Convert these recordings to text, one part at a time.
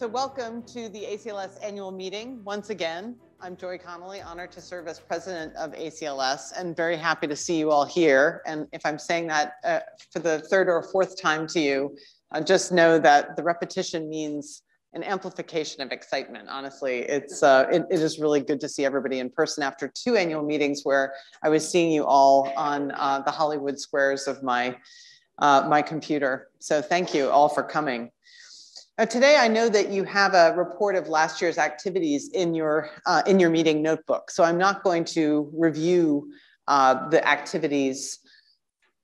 So welcome to the ACLS annual meeting. Once again, I'm Joy Connolly, honored to serve as president of ACLS and very happy to see you all here. And if I'm saying that uh, for the third or fourth time to you, uh, just know that the repetition means an amplification of excitement. Honestly, it's uh, it, it is really good to see everybody in person after two annual meetings where I was seeing you all on uh, the Hollywood squares of my uh, my computer. So thank you all for coming. Now, today, I know that you have a report of last year's activities in your, uh, in your meeting notebook. So I'm not going to review uh, the activities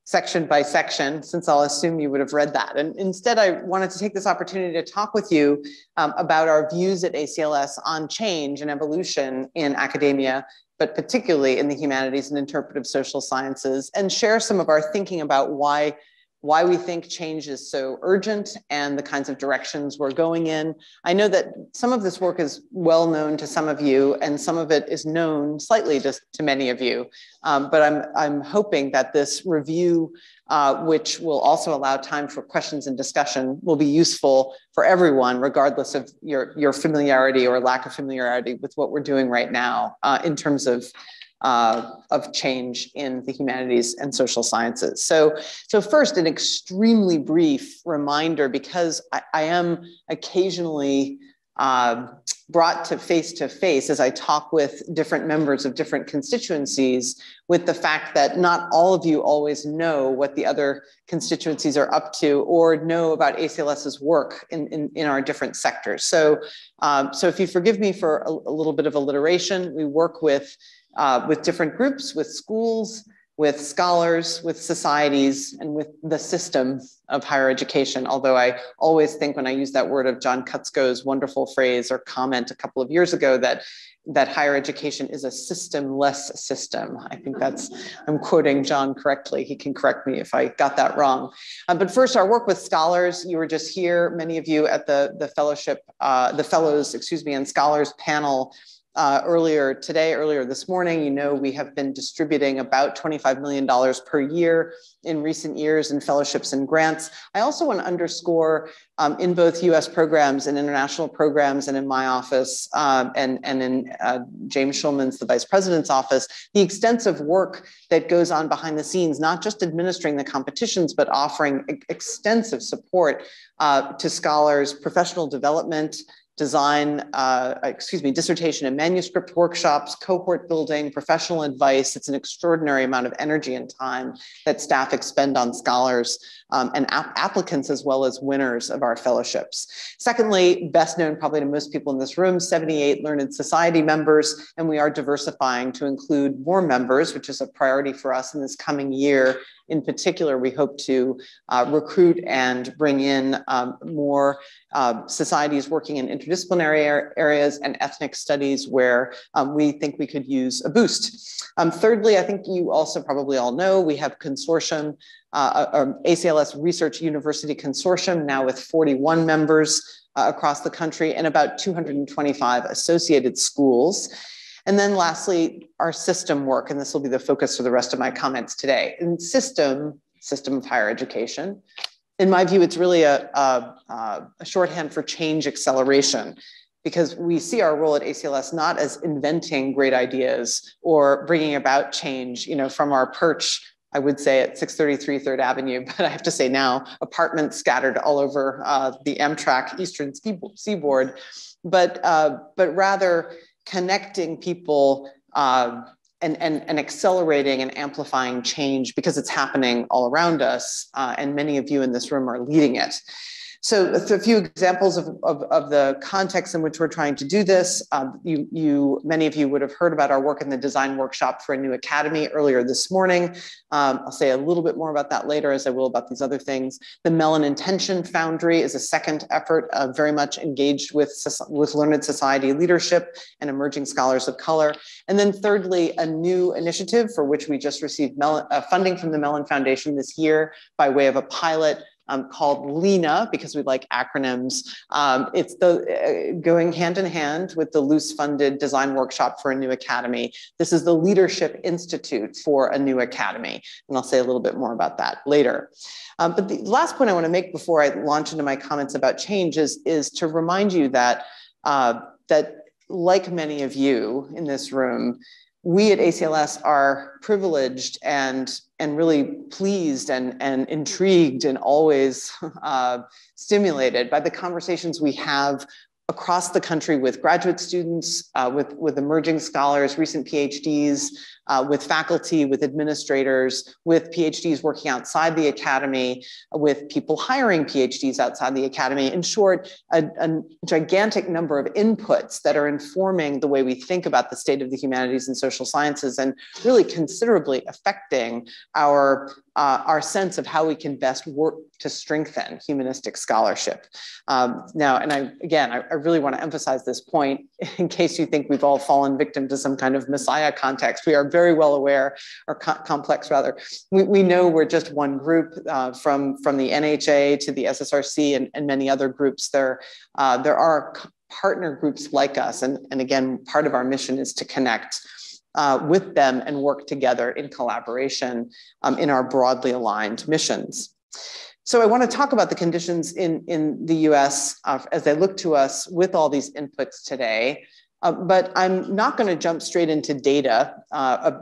section by section, since I'll assume you would have read that. And instead, I wanted to take this opportunity to talk with you um, about our views at ACLS on change and evolution in academia, but particularly in the humanities and interpretive social sciences, and share some of our thinking about why why we think change is so urgent and the kinds of directions we're going in. I know that some of this work is well known to some of you and some of it is known slightly to, to many of you. Um, but I'm, I'm hoping that this review, uh, which will also allow time for questions and discussion, will be useful for everyone, regardless of your, your familiarity or lack of familiarity with what we're doing right now uh, in terms of uh, of change in the humanities and social sciences. So, so first, an extremely brief reminder because I, I am occasionally uh, brought to face to face as I talk with different members of different constituencies with the fact that not all of you always know what the other constituencies are up to or know about ACLS's work in, in, in our different sectors. So, um, so if you forgive me for a, a little bit of alliteration, we work with uh, with different groups, with schools, with scholars, with societies, and with the system of higher education. Although I always think when I use that word of John Kutzko's wonderful phrase or comment a couple of years ago that that higher education is a systemless system. I think that's, I'm quoting John correctly. He can correct me if I got that wrong. Uh, but first, our work with scholars. You were just here, many of you at the, the fellowship, uh, the fellows, excuse me, and scholars panel uh, earlier today, earlier this morning, you know, we have been distributing about $25 million per year in recent years in fellowships and grants. I also want to underscore um, in both US programs and international programs and in my office um, and, and in uh, James Shulman's, the vice president's office, the extensive work that goes on behind the scenes, not just administering the competitions, but offering extensive support uh, to scholars, professional development, design, uh, excuse me, dissertation and manuscript workshops, cohort building, professional advice. It's an extraordinary amount of energy and time that staff expend on scholars um, and ap applicants as well as winners of our fellowships. Secondly, best known probably to most people in this room, 78 Learned Society members, and we are diversifying to include more members, which is a priority for us in this coming year in particular, we hope to uh, recruit and bring in um, more uh, societies working in interdisciplinary areas and ethnic studies where um, we think we could use a boost. Um, thirdly, I think you also probably all know we have consortium, uh, ACLS Research University Consortium, now with 41 members uh, across the country and about 225 associated schools. And then lastly, our system work, and this will be the focus for the rest of my comments today. In system, system of higher education, in my view, it's really a, a, a shorthand for change acceleration because we see our role at ACLS not as inventing great ideas or bringing about change, you know, from our perch I would say at 633 Third Avenue, but I have to say now apartments scattered all over uh, the Amtrak Eastern Seaboard, but uh, but rather connecting people uh, and, and, and accelerating and amplifying change because it's happening all around us. Uh, and many of you in this room are leading it. So a few examples of, of, of, the context in which we're trying to do this. Um, you, you, many of you would have heard about our work in the design workshop for a new academy earlier this morning. Um, I'll say a little bit more about that later as I will about these other things. The Mellon Intention Foundry is a second effort uh, very much engaged with, with learned society leadership and emerging scholars of color. And then thirdly, a new initiative for which we just received uh, funding from the Mellon Foundation this year by way of a pilot um, called LINA because we like acronyms. Um, it's the uh, going hand in hand with the Luce funded design workshop for a new academy. This is the Leadership Institute for a new academy. And I'll say a little bit more about that later. Um, but the last point I want to make before I launch into my comments about change is, is to remind you that, uh, that like many of you in this room, we at ACLS are privileged and, and really pleased and, and intrigued and always uh, stimulated by the conversations we have across the country with graduate students, uh, with, with emerging scholars, recent PhDs, uh, with faculty, with administrators, with PhDs working outside the academy, with people hiring PhDs outside the academy. In short, a, a, gigantic number of inputs that are informing the way we think about the state of the humanities and social sciences and really considerably affecting our uh, our sense of how we can best work to strengthen humanistic scholarship. Um, now, and I, again, I, I really want to emphasize this point in case you think we've all fallen victim to some kind of messiah context. We are very well aware, or co complex rather. We, we know we're just one group uh, from, from the NHA to the SSRC and, and many other groups. There, uh, there are partner groups like us. And, and again, part of our mission is to connect uh, with them and work together in collaboration um, in our broadly aligned missions. So I want to talk about the conditions in, in the US uh, as they look to us with all these inputs today. Uh, but I'm not going to jump straight into data uh,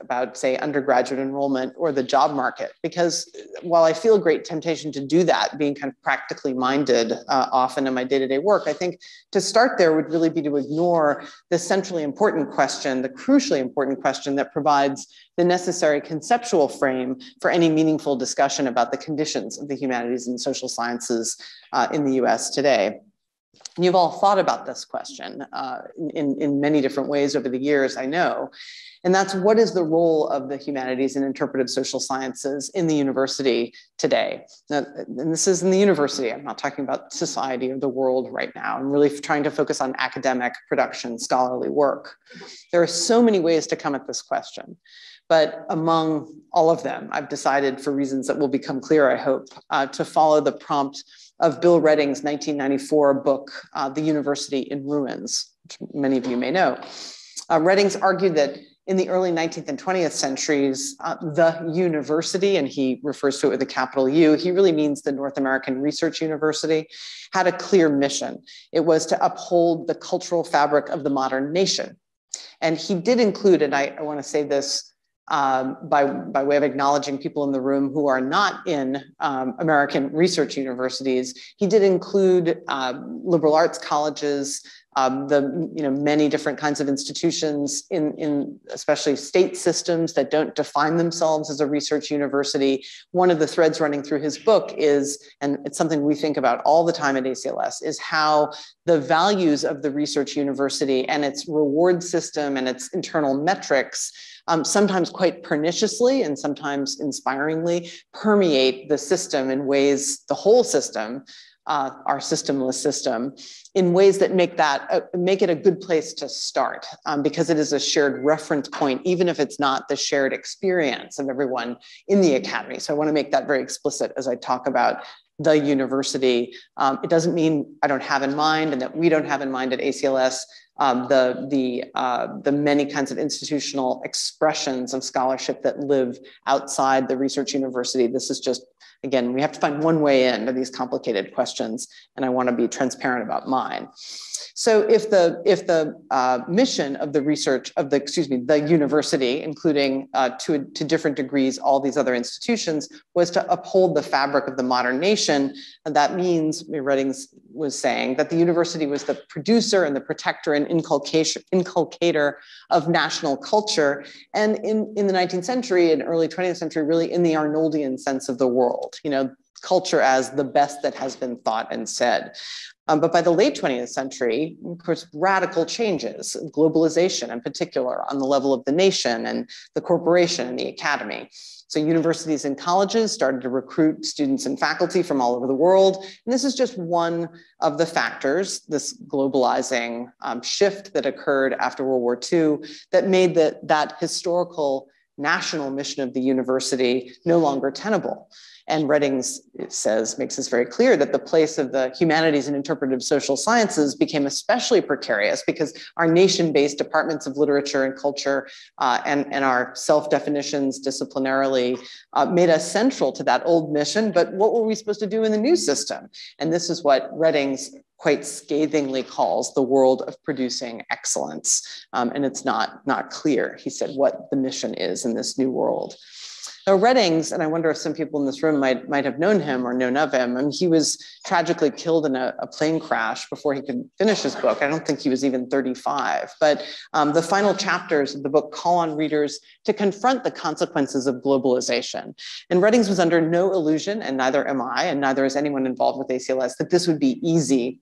about, say, undergraduate enrollment or the job market, because while I feel great temptation to do that, being kind of practically minded uh, often in my day to day work, I think to start there would really be to ignore the centrally important question, the crucially important question that provides the necessary conceptual frame for any meaningful discussion about the conditions of the humanities and social sciences uh, in the US today. And you've all thought about this question uh, in, in many different ways over the years, I know. And that's what is the role of the humanities and interpretive social sciences in the university today? Now, and this is in the university. I'm not talking about society or the world right now. I'm really trying to focus on academic production, scholarly work. There are so many ways to come at this question. But among all of them, I've decided, for reasons that will become clear, I hope, uh, to follow the prompt of Bill Readings' 1994 book, uh, The University in Ruins, which many of you may know. Uh, Readings argued that in the early 19th and 20th centuries, uh, the university, and he refers to it with a capital U, he really means the North American Research University, had a clear mission. It was to uphold the cultural fabric of the modern nation. And he did include, and I, I want to say this um, by, by way of acknowledging people in the room who are not in um, American research universities. He did include um, liberal arts colleges, um, the you know many different kinds of institutions in, in especially state systems that don't define themselves as a research university. One of the threads running through his book is, and it's something we think about all the time at ACLS, is how the values of the research university and its reward system and its internal metrics um, sometimes quite perniciously and sometimes inspiringly permeate the system in ways, the whole system, uh, our systemless system, in ways that make that uh, make it a good place to start um, because it is a shared reference point, even if it's not the shared experience of everyone in the academy. So I want to make that very explicit as I talk about the university. Um, it doesn't mean I don't have in mind and that we don't have in mind at ACLS um, the, the, uh, the many kinds of institutional expressions of scholarship that live outside the research university. This is just, again, we have to find one way into these complicated questions, and I want to be transparent about mine. So if the if the uh, mission of the research of the excuse me the university, including uh, to to different degrees all these other institutions, was to uphold the fabric of the modern nation, and that means Readings was saying that the university was the producer and the protector and inculcation inculcator of national culture, and in in the 19th century and early 20th century, really in the Arnoldian sense of the world, you know culture as the best that has been thought and said. Um, but by the late 20th century, of course, radical changes, globalization in particular, on the level of the nation and the corporation and the academy. So universities and colleges started to recruit students and faculty from all over the world. And this is just one of the factors, this globalizing um, shift that occurred after World War II that made the, that historical national mission of the university no longer tenable. And Readings says, makes this very clear that the place of the humanities and interpretive social sciences became especially precarious because our nation-based departments of literature and culture uh, and, and our self-definitions disciplinarily uh, made us central to that old mission. But what were we supposed to do in the new system? And this is what Readings quite scathingly calls the world of producing excellence. Um, and it's not, not clear, he said, what the mission is in this new world. Now, Readings, and I wonder if some people in this room might, might have known him or known of him, I mean, he was tragically killed in a, a, plane crash before he could finish his book. I don't think he was even 35. But um, the final chapters of the book call on readers to confront the consequences of globalization. And Readings was under no illusion, and neither am I, and neither is anyone involved with ACLS, that this would be easy.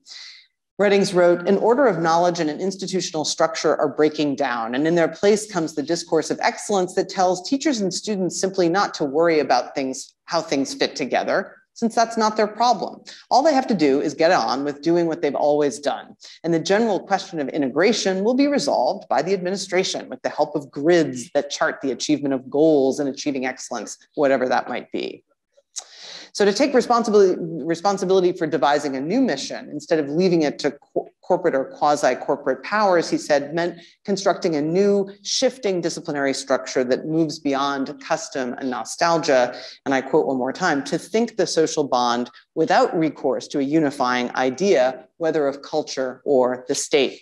Readings wrote, an order of knowledge and an institutional structure are breaking down, and in their place comes the discourse of excellence that tells teachers and students simply not to worry about things, how things fit together, since that's not their problem. All they have to do is get on with doing what they've always done. And the general question of integration will be resolved by the administration with the help of grids that chart the achievement of goals and achieving excellence, whatever that might be. So to take responsibility, responsibility for devising a new mission instead of leaving it to co corporate or quasi-corporate powers, he said, meant constructing a new shifting disciplinary structure that moves beyond custom and nostalgia. And I quote one more time, to think the social bond without recourse to a unifying idea, whether of culture or the state.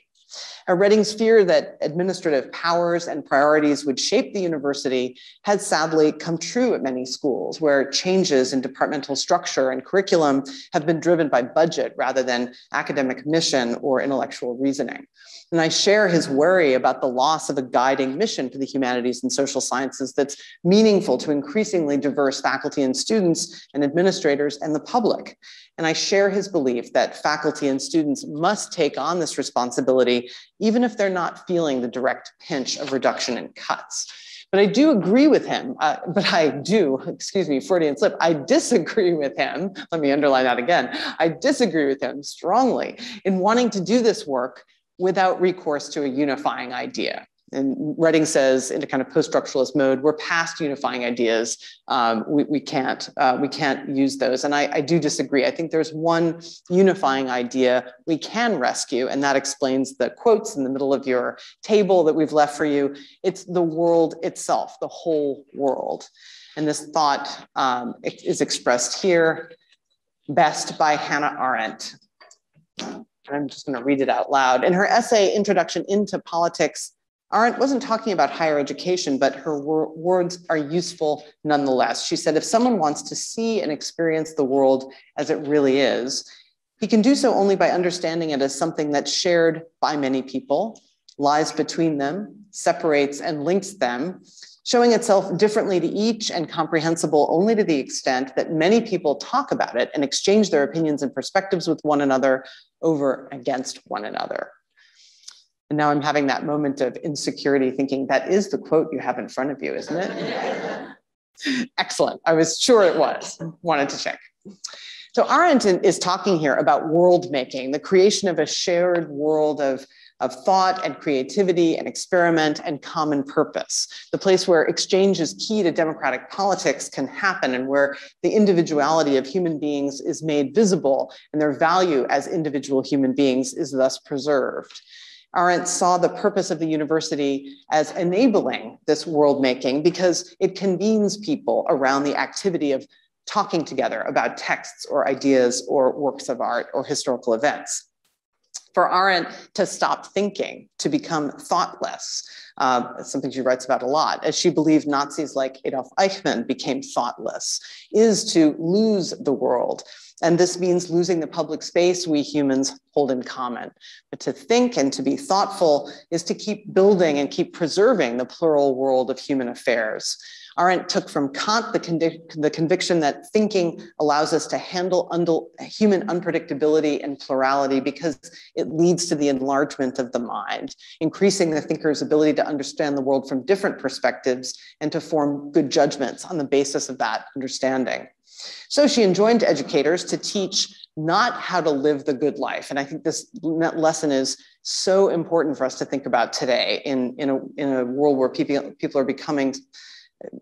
Readings' fear that administrative powers and priorities would shape the university has sadly come true at many schools, where changes in departmental structure and curriculum have been driven by budget rather than academic mission or intellectual reasoning. And I share his worry about the loss of a guiding mission for the humanities and social sciences that's meaningful to increasingly diverse faculty and students and administrators and the public. And I share his belief that faculty and students must take on this responsibility, even if they're not feeling the direct pinch of reduction and cuts. But I do agree with him, uh, but I do, excuse me, Freudian slip, I disagree with him. Let me underline that again. I disagree with him strongly in wanting to do this work without recourse to a unifying idea. And Readings says in a kind of post-structuralist mode, we're past unifying ideas. Um, we, we, can't, uh, we can't use those. And I, I, do disagree. I think there's one unifying idea we can rescue, and that explains the quotes in the middle of your table that we've left for you. It's the world itself, the whole world. And this thought um, is expressed here best by Hannah Arendt. I'm just going to read it out loud. In her essay, Introduction into Politics, Arendt wasn't talking about higher education, but her wor words are useful nonetheless. She said, if someone wants to see and experience the world as it really is, he can do so only by understanding it as something that's shared by many people, lies between them, separates and links them, showing itself differently to each and comprehensible only to the extent that many people talk about it and exchange their opinions and perspectives with one another over against one another. And now I'm having that moment of insecurity thinking that is the quote you have in front of you, isn't it? Excellent. I was sure it was. Wanted to check. So Arendt is talking here about world making, the creation of a shared world of of thought and creativity and experiment and common purpose, the place where exchange is key to democratic politics can happen and where the individuality of human beings is made visible and their value as individual human beings is thus preserved. Arendt saw the purpose of the university as enabling this world making because it convenes people around the activity of talking together about texts or ideas or works of art or historical events for Arendt to stop thinking, to become thoughtless. Uh, something she writes about a lot, as she believed Nazis like Adolf Eichmann became thoughtless, is to lose the world. And this means losing the public space we humans hold in common. But to think and to be thoughtful is to keep building and keep preserving the plural world of human affairs. Arendt took from Kant the, the conviction that thinking allows us to handle human unpredictability and plurality because it leads to the enlargement of the mind, increasing the thinker's ability to understand the world from different perspectives and to form good judgments on the basis of that understanding. So she enjoined educators to teach not how to live the good life. And I think this lesson is so important for us to think about today in, in, a, in a world where people, people are becoming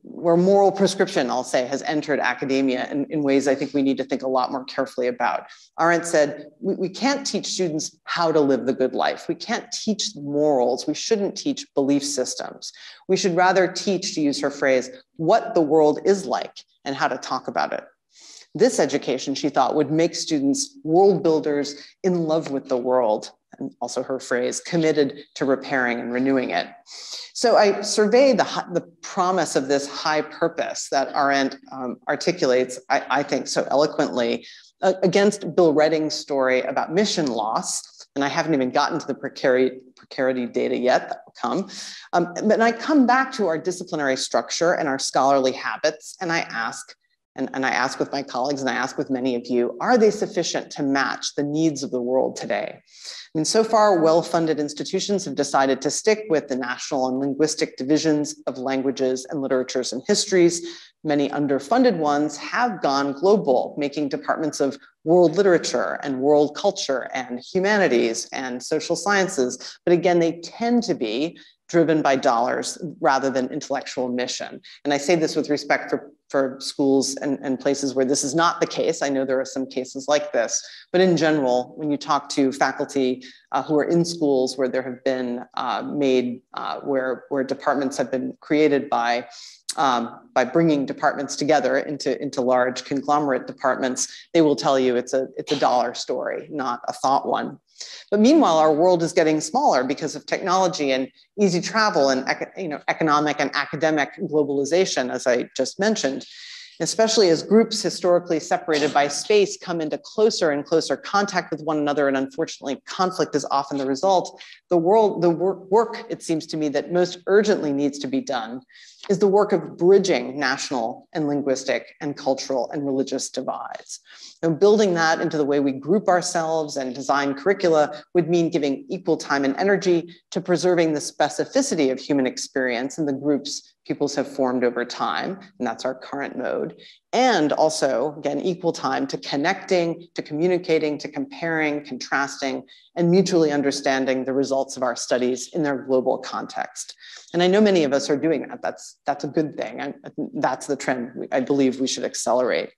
where moral prescription, I'll say, has entered academia in, in ways I think we need to think a lot more carefully about. Arendt said, we, we can't teach students how to live the good life. We can't teach morals. We shouldn't teach belief systems. We should rather teach, to use her phrase, what the world is like and how to talk about it. This education, she thought, would make students world builders in love with the world, and also her phrase, committed to repairing and renewing it. So I surveyed the, the promise of this high purpose that Arendt um, articulates, I, I, think, so eloquently uh, against Bill Readings' story about mission loss. And I haven't even gotten to the precarity, precarity data yet, that will come. Um, but I come back to our disciplinary structure and our scholarly habits, and I ask, and, and I ask with my colleagues and I ask with many of you, are they sufficient to match the needs of the world today? I mean, so far, well-funded institutions have decided to stick with the national and linguistic divisions of languages and literatures and histories. Many underfunded ones have gone global, making departments of world literature and world culture and humanities and social sciences. But again, they tend to be driven by dollars rather than intellectual mission. And I say this with respect for, for schools and, and places where this is not the case. I know there are some cases like this, but in general, when you talk to faculty uh, who are in schools where there have been uh, made, uh, where, where departments have been created by um, by bringing departments together into, into large conglomerate departments, they will tell you it's a, it's a dollar story, not a thought one. But meanwhile, our world is getting smaller because of technology and easy travel and you know, economic and academic globalization, as I just mentioned. Especially as groups historically separated by space come into closer and closer contact with one another, and unfortunately, conflict is often the result. The world, the work, work it seems to me, that most urgently needs to be done is the work of bridging national and linguistic and cultural and religious divides. And building that into the way we group ourselves and design curricula would mean giving equal time and energy to preserving the specificity of human experience and the groups peoples have formed over time, and that's our current mode. And also, again, equal time to connecting, to communicating, to comparing, contrasting, and mutually understanding the results of our studies in their global context. And I know many of us are doing that. That's, that's a good thing. I, that's the trend I believe we should accelerate.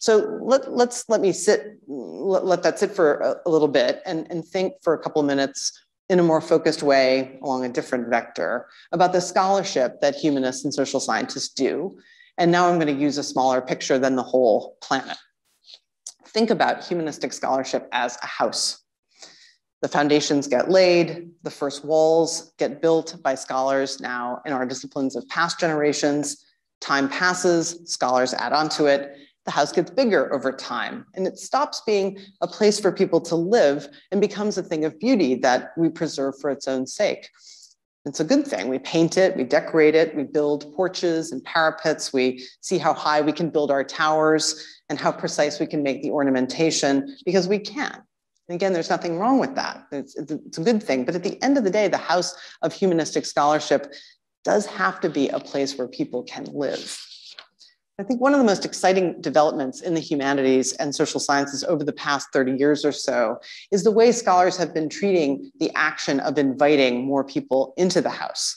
So let, let's let me sit, let, let that sit for a, a little bit and, and think for a couple of minutes in a more focused way along a different vector about the scholarship that humanists and social scientists do. And now I'm going to use a smaller picture than the whole planet. Think about humanistic scholarship as a house. The foundations get laid, the first walls get built by scholars now in our disciplines of past generations. Time passes, scholars add on to it, the house gets bigger over time and it stops being a place for people to live and becomes a thing of beauty that we preserve for its own sake. It's a good thing. We paint it, we decorate it, we build porches and parapets, we see how high we can build our towers and how precise we can make the ornamentation because we can. And again, there's nothing wrong with that. It's, it's a good thing. But at the end of the day, the house of humanistic scholarship does have to be a place where people can live. I think one of the most exciting developments in the humanities and social sciences over the past 30 years or so is the way scholars have been treating the action of inviting more people into the house.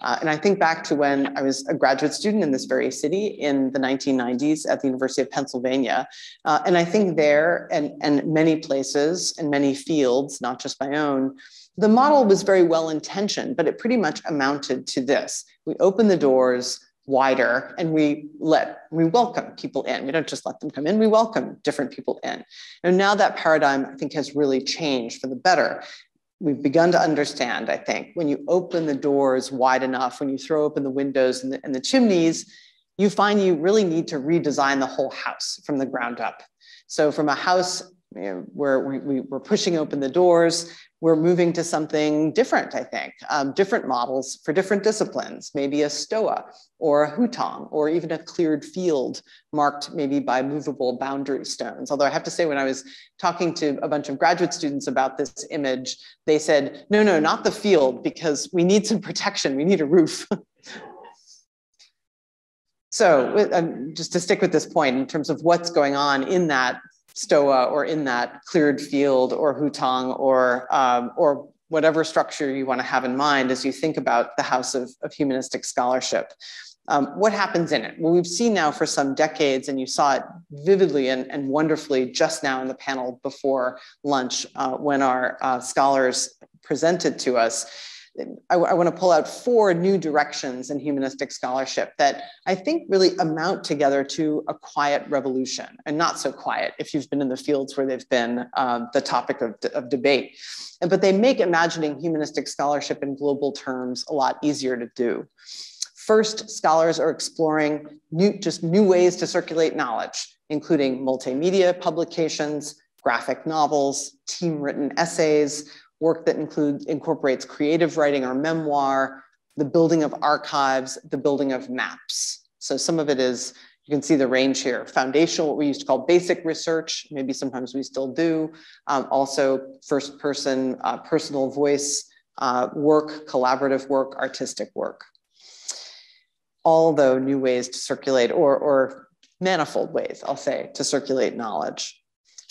Uh, and I think back to when I was a graduate student in this very city in the 1990s at the University of Pennsylvania. Uh, and I think there and, and many places and many fields, not just my own, the model was very well intentioned, but it pretty much amounted to this. We open the doors, wider and we let we welcome people in. We don't just let them come in we welcome different people in. And now that paradigm i think has really changed for the better. We've begun to understand i think when you open the doors wide enough when you throw open the windows and the, and the chimneys you find you really need to redesign the whole house from the ground up. So from a house you know, where we, we, we're pushing open the doors we're moving to something different, I think, um, different models for different disciplines, maybe a stoa or a hutong, or even a cleared field marked maybe by movable boundary stones. Although I have to say, when I was talking to a bunch of graduate students about this image, they said, no, no, not the field, because we need some protection, we need a roof. so um, just to stick with this point in terms of what's going on in that stoa or in that cleared field or hutong or, um, or whatever structure you want to have in mind as you think about the house of, of humanistic scholarship. Um, what happens in it? Well, we've seen now for some decades, and you saw it vividly and, and wonderfully just now in the panel before lunch uh, when our uh, scholars presented to us. I, I want to pull out four new directions in humanistic scholarship that I think really amount together to a quiet revolution, and not so quiet if you've been in the fields where they've been um, the topic of, of debate. But they make imagining humanistic scholarship in global terms a lot easier to do. First, scholars are exploring new, just new ways to circulate knowledge, including multimedia publications, graphic novels, team written essays, work that includes incorporates creative writing or memoir, the building of archives, the building of maps. So some of it is, you can see the range here, foundational, what we used to call basic research, maybe sometimes we still do. Um, also first person, uh, personal voice uh, work, collaborative work, artistic work all the new ways to circulate or, or manifold ways, I'll say, to circulate knowledge.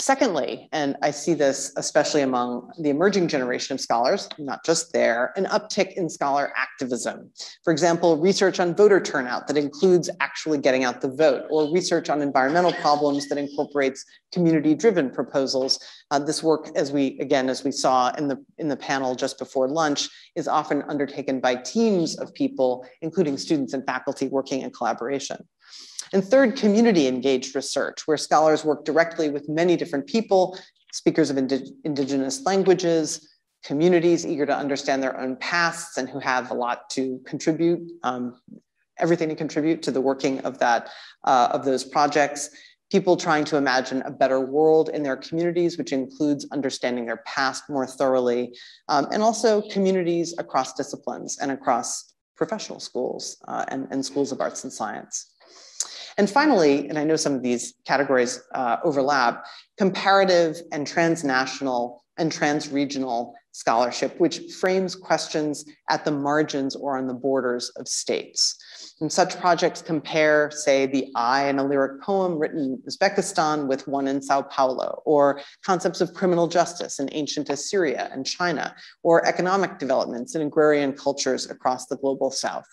Secondly, and I see this especially among the emerging generation of scholars, not just there, an uptick in scholar activism. For example, research on voter turnout that includes actually getting out the vote, or research on environmental problems that incorporates community-driven proposals. Uh, this work, as we again, as we saw in the in the panel just before lunch, is often undertaken by teams of people, including students and faculty working in collaboration. And third, community engaged research, where scholars work directly with many different people, speakers of indig indigenous languages, communities eager to understand their own pasts and who have a lot to contribute, um, everything to contribute to the working of that, uh, of those projects. People trying to imagine a better world in their communities, which includes understanding their past more thoroughly, um, and also communities across disciplines and across professional schools uh, and, and schools of arts and science. And finally, and I know some of these categories uh, overlap, comparative and transnational and transregional scholarship, which frames questions at the margins or on the borders of states. And such projects compare, say, the I in a lyric poem written in Uzbekistan with one in Sao Paulo, or concepts of criminal justice in ancient Assyria and China, or economic developments in agrarian cultures across the global south.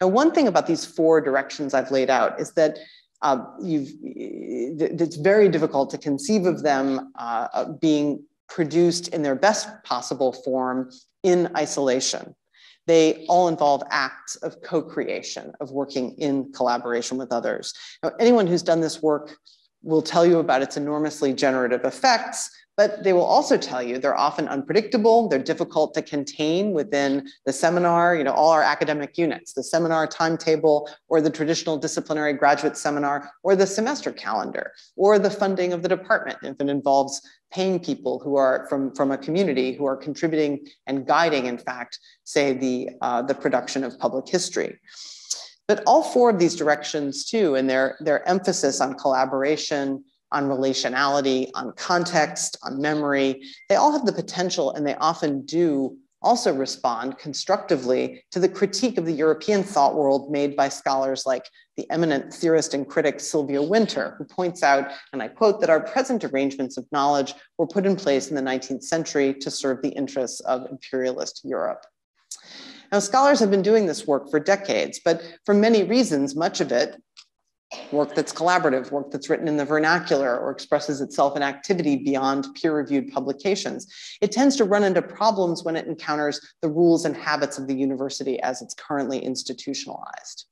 Now, one thing about these four directions I've laid out is that uh, it's very difficult to conceive of them uh, being produced in their best possible form in isolation. They all involve acts of co-creation, of working in collaboration with others. Now, anyone who's done this work will tell you about its enormously generative effects, but they will also tell you they're often unpredictable, they're difficult to contain within the seminar, you know, all our academic units, the seminar timetable or the traditional disciplinary graduate seminar or the semester calendar or the funding of the department if it involves paying people who are from, from a community who are contributing and guiding, in fact, say the, uh, the production of public history. But all four of these directions too, and their, their emphasis on collaboration, on relationality, on context, on memory. They all have the potential, and they often do also respond constructively to the critique of the European thought world made by scholars like the eminent theorist and critic Sylvia Wynter, who points out, and I quote, that our present arrangements of knowledge were put in place in the 19th century to serve the interests of imperialist Europe. Now, scholars have been doing this work for decades, but for many reasons, much of it work that's collaborative, work that's written in the vernacular or expresses itself in activity beyond peer-reviewed publications. It tends to run into problems when it encounters the rules and habits of the university as it's currently institutionalized.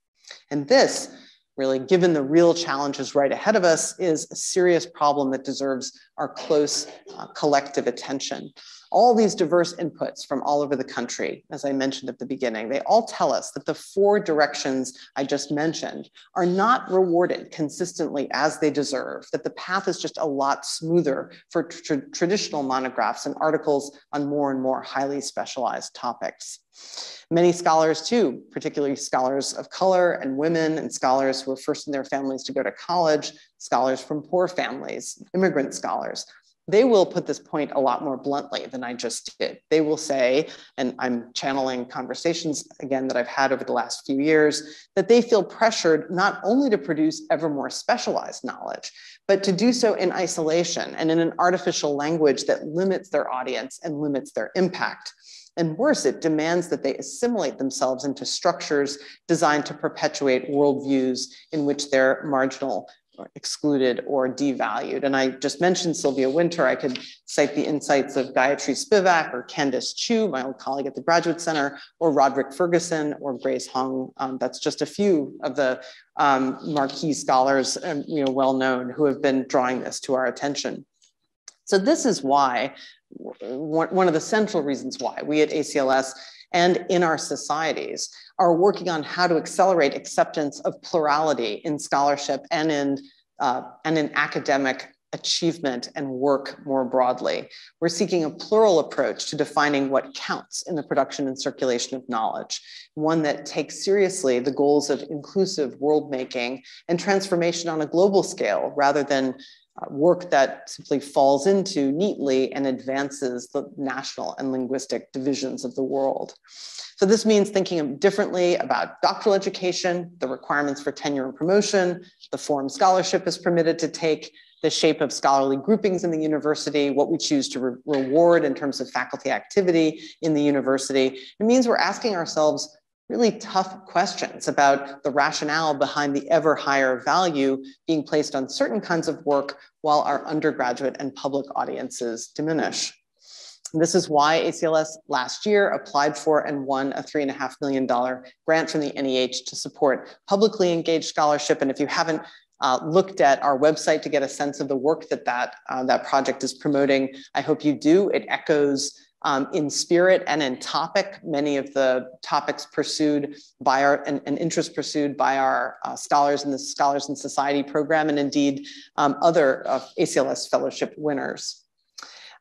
And this, really, given the real challenges right ahead of us, is a serious problem that deserves our close uh, collective attention all these diverse inputs from all over the country, as I mentioned at the beginning, they all tell us that the four directions I just mentioned are not rewarded consistently as they deserve, that the path is just a lot smoother for tr traditional monographs and articles on more and more highly specialized topics. Many scholars too, particularly scholars of color and women and scholars who were first in their families to go to college, scholars from poor families, immigrant scholars, they will put this point a lot more bluntly than I just did. They will say, and I'm channeling conversations again that I've had over the last few years, that they feel pressured not only to produce ever more specialized knowledge, but to do so in isolation and in an artificial language that limits their audience and limits their impact. And worse, it demands that they assimilate themselves into structures designed to perpetuate worldviews in which they're marginal excluded or devalued. And I just mentioned Sylvia Wynter. I could cite the insights of Gayatri Spivak or Kandice Chuh, my old colleague at the Graduate Center, or Roderick Ferguson or Grace Hong. Um, that's just a few of the um, marquee scholars, um, you know, well known, who have been drawing this to our attention. So this is why, one of the central reasons why we at ACLS and in our societies are working on how to accelerate acceptance of plurality in scholarship and in, uh, and in academic achievement and work more broadly. We're seeking a plural approach to defining what counts in the production and circulation of knowledge, one that takes seriously the goals of inclusive world making and transformation on a global scale rather than uh, work that simply falls into neatly and advances the national and linguistic divisions of the world. So this means thinking differently about doctoral education, the requirements for tenure and promotion, the form scholarship is permitted to take, the shape of scholarly groupings in the university, what we choose to re reward in terms of faculty activity in the university. It means we're asking ourselves really tough questions about the rationale behind the ever higher value being placed on certain kinds of work while our undergraduate and public audiences diminish. This is why ACLS last year applied for and won a $3.5 million grant from the NEH to support publicly engaged scholarship. And if you haven't uh, looked at our website to get a sense of the work that that, uh, that project is promoting, I hope you do. It echoes um, in spirit and in topic, many of the topics pursued by our and, and interests pursued by our uh, scholars in the Scholars in Society program, and indeed um, other uh, ACLS fellowship winners.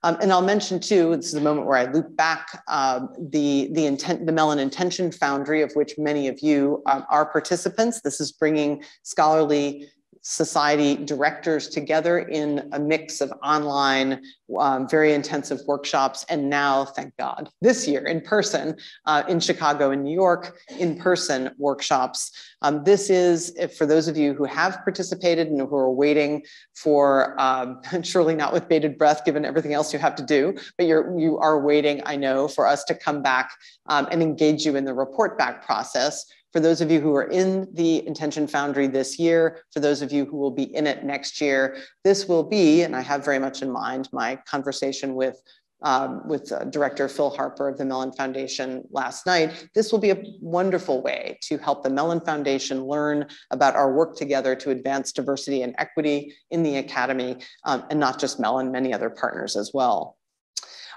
Um, and I'll mention too, this is a moment where I loop back um, the, the, intent, the Mellon Intention Foundry, of which many of you um, are participants. This is bringing scholarly society directors together in a mix of online, um, very intensive workshops, and now, thank God, this year in person uh, in Chicago and New York, in person workshops. Um, this is, for those of you who have participated and who are waiting for, um, surely not with bated breath, given everything else you have to do, but you're, you are waiting, I know, for us to come back um, and engage you in the report back process for those of you who are in the Intention Foundry this year, for those of you who will be in it next year, this will be, and I have very much in mind my conversation with um, with uh, Director Phil Harper of the Mellon Foundation last night. This will be a wonderful way to help the Mellon Foundation learn about our work together to advance diversity and equity in the Academy, um, and not just Mellon, many other partners as well.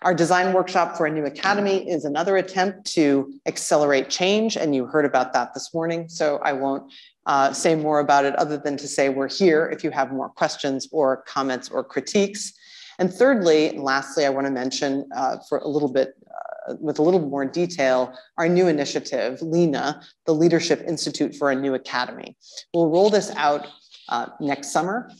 Our design workshop for a new academy is another attempt to accelerate change, and you heard about that this morning, so I won't uh, say more about it other than to say we're here if you have more questions or comments or critiques. And thirdly, and lastly, I want to mention uh, for a little bit, uh, with a little more detail, our new initiative, LINA, the Leadership Institute for a New Academy. We'll roll this out uh, next summer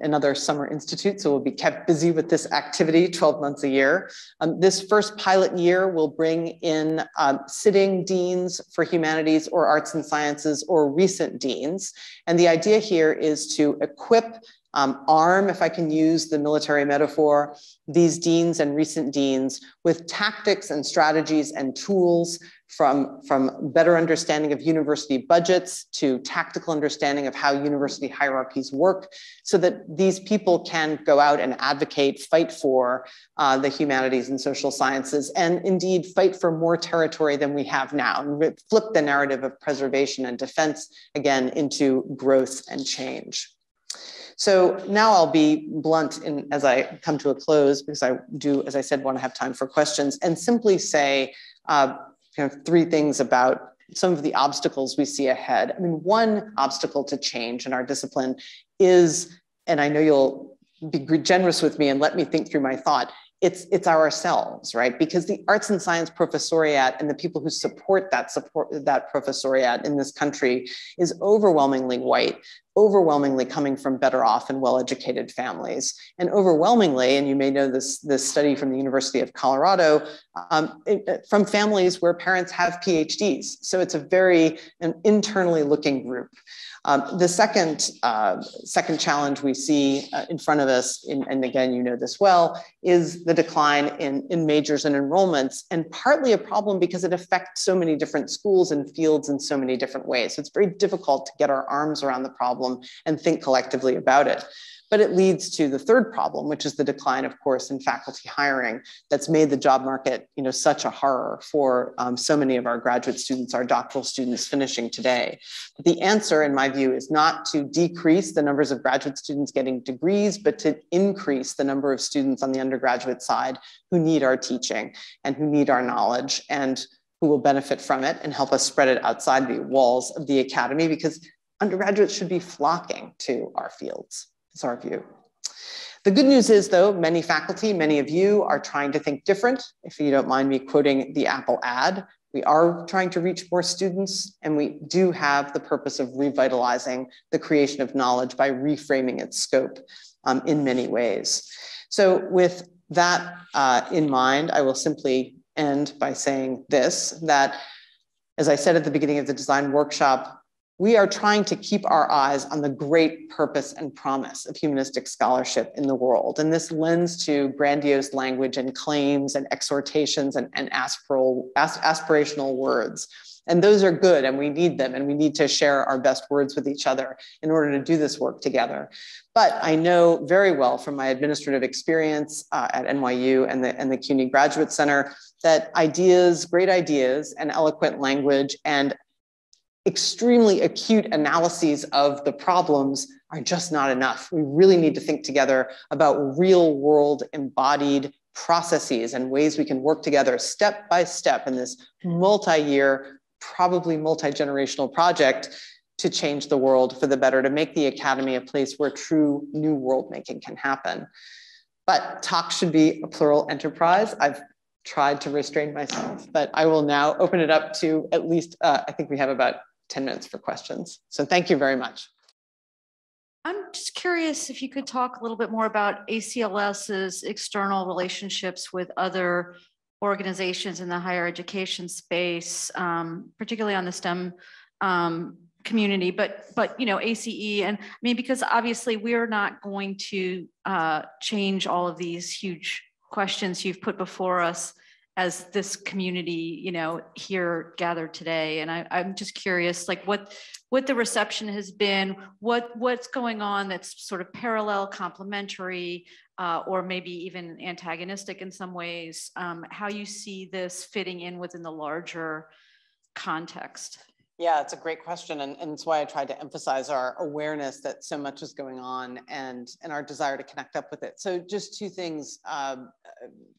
another summer institute, so we'll be kept busy with this activity 12 months a year. Um, this first pilot year will bring in um, sitting deans for humanities or arts and sciences or recent deans. And the idea here is to equip um, arm, if I can use the military metaphor, these deans and recent deans with tactics and strategies and tools from, from better understanding of university budgets to tactical understanding of how university hierarchies work so that these people can go out and advocate, fight for uh, the humanities and social sciences, and indeed fight for more territory than we have now, and flip the narrative of preservation and defense again into growth and change. So now I'll be blunt in, as I come to a close, because I do, as I said, want to have time for questions, and simply say uh, kind of three things about some of the obstacles we see ahead. I mean, one obstacle to change in our discipline is, and I know you'll be generous with me and let me think through my thought, it's it's ourselves right because the arts and science professoriate and the people who support that support that professoriate in this country is overwhelmingly white overwhelmingly coming from better off and well-educated families. And overwhelmingly, and you may know this, this study from the University of Colorado, um, it, from families where parents have PhDs. So it's a very an internally looking group. Um, the second, uh, second challenge we see uh, in front of us, in, and again, you know this well, is the decline in, in majors and enrollments, and partly a problem because it affects so many different schools and fields in so many different ways. So it's very difficult to get our arms around the problem and think collectively about it. But it leads to the third problem, which is the decline, of course, in faculty hiring that's made the job market you know, such a horror for um, so many of our graduate students, our doctoral students finishing today. But the answer, in my view, is not to decrease the numbers of graduate students getting degrees, but to increase the number of students on the undergraduate side who need our teaching and who need our knowledge and who will benefit from it and help us spread it outside the walls of the academy because undergraduates should be flocking to our fields. Is our view. The good news is, though, many faculty, many of you are trying to think different. If you don't mind me quoting the Apple ad, we are trying to reach more students, and we do have the purpose of revitalizing the creation of knowledge by reframing its scope um, in many ways. So, with that uh, in mind, I will simply end by saying this that, as I said at the beginning of the design workshop, we are trying to keep our eyes on the great purpose and promise of humanistic scholarship in the world. And this lends to grandiose language and claims and exhortations and, and aspirational words. And those are good and we need them and we need to share our best words with each other in order to do this work together. But I know very well from my administrative experience uh, at NYU and the, and the CUNY Graduate Center that ideas, great ideas and eloquent language and extremely acute analyses of the problems are just not enough. We really need to think together about real world embodied processes and ways we can work together step by step in this multi-year, probably multi-generational project to change the world for the better, to make the academy a place where true new world making can happen. But talk should be a plural enterprise. I've tried to restrain myself, but I will now open it up to at least, uh, I think we have about 10 minutes for questions. So thank you very much. I'm just curious if you could talk a little bit more about ACLS's external relationships with other organizations in the higher education space, um, particularly on the STEM um, community, but but you know ACE and I mean because obviously we're not going to uh, change all of these huge questions you've put before us as this community, you know, here gathered today. And I, I'm just curious, like what what the reception has been, what what's going on that's sort of parallel, complementary, uh, or maybe even antagonistic in some ways. Um, how you see this fitting in within the larger context. Yeah, it's a great question. And, and it's why I tried to emphasize our awareness that so much is going on and, and our desire to connect up with it. So just two things, um,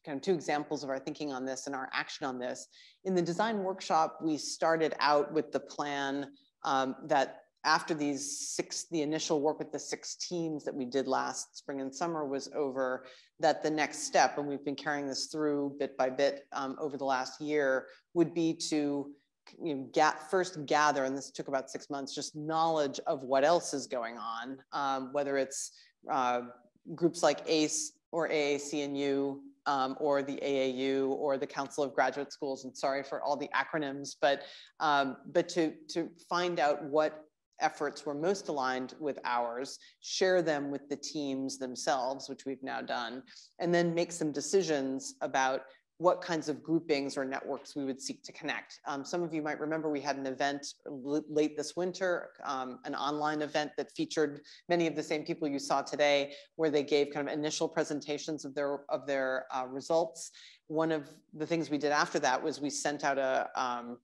kind of two examples of our thinking on this and our action on this. In the design workshop, we started out with the plan um, that after these six, the initial work with the six teams that we did last spring and summer was over, that the next step, and we've been carrying this through bit by bit um, over the last year, would be to you know, first gather, and this took about six months, just knowledge of what else is going on, um, whether it's uh, groups like ACE or AAC&U um, or the AAU or the Council of Graduate Schools, and sorry for all the acronyms, but, um, but to, to find out what efforts were most aligned with ours, share them with the teams themselves, which we've now done, and then make some decisions about what kinds of groupings or networks we would seek to connect. Um, some of you might remember we had an event late this winter, um, an online event that featured many of the same people you saw today, where they gave kind of initial presentations of their, of their uh, results. One of the things we did after that was we sent out a, um,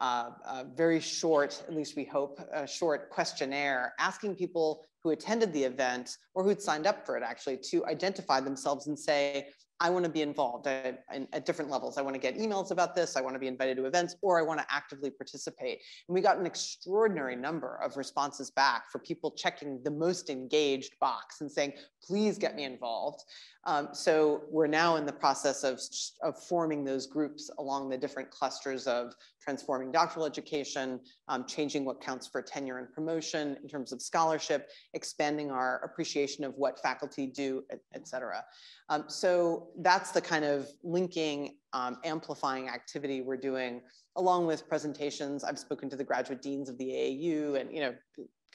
a very short, at least we hope, a short questionnaire asking people who attended the event or who'd signed up for it actually to identify themselves and say, I want to be involved at, at, different levels. I want to get emails about this. I want to be invited to events, or I want to actively participate. And we got an extraordinary number of responses back for people checking the most engaged box and saying, please get me involved. Um, so we're now in the process of, of forming those groups along the different clusters of transforming doctoral education, um, changing what counts for tenure and promotion in terms of scholarship, expanding our appreciation of what faculty do, et, et cetera. Um, so that's the kind of linking, um, amplifying activity we're doing along with presentations. I've spoken to the graduate deans of the AAU and, you know,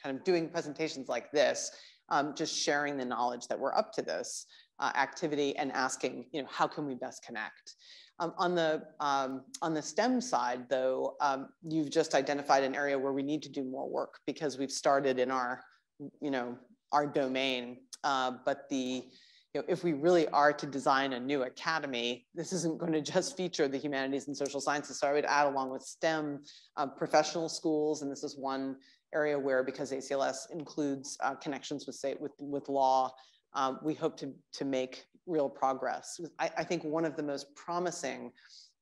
kind of doing presentations like this, um, just sharing the knowledge that we're up to this uh, activity and asking, you know, how can we best connect? Um, on the um, on the STEM side, though, um, you've just identified an area where we need to do more work because we've started in our, you know, our domain. Uh, but the, you know, if we really are to design a new academy, this isn't going to just feature the humanities and social sciences. So I would add, along with STEM, uh, professional schools, and this is one area where, because ACLS includes uh, connections with, say, with with law, um, we hope to, to make real progress. I, I think one of the most promising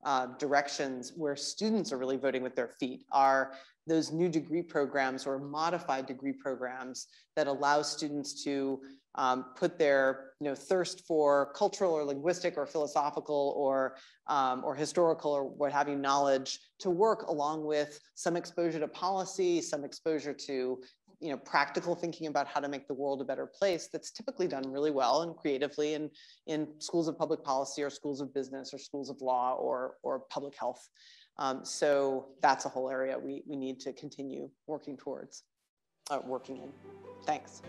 uh, directions where students are really voting with their feet are those new degree programs or modified degree programs that allow students to um, put their you know, thirst for cultural or linguistic or philosophical or, um, or historical or what have you knowledge to work along with some exposure to policy, some exposure to you know, practical thinking about how to make the world a better place that's typically done really well and creatively in, in schools of public policy or schools of business or schools of law or, or public health. Um, so that's a whole area we, we need to continue working towards, uh, working in. Thanks.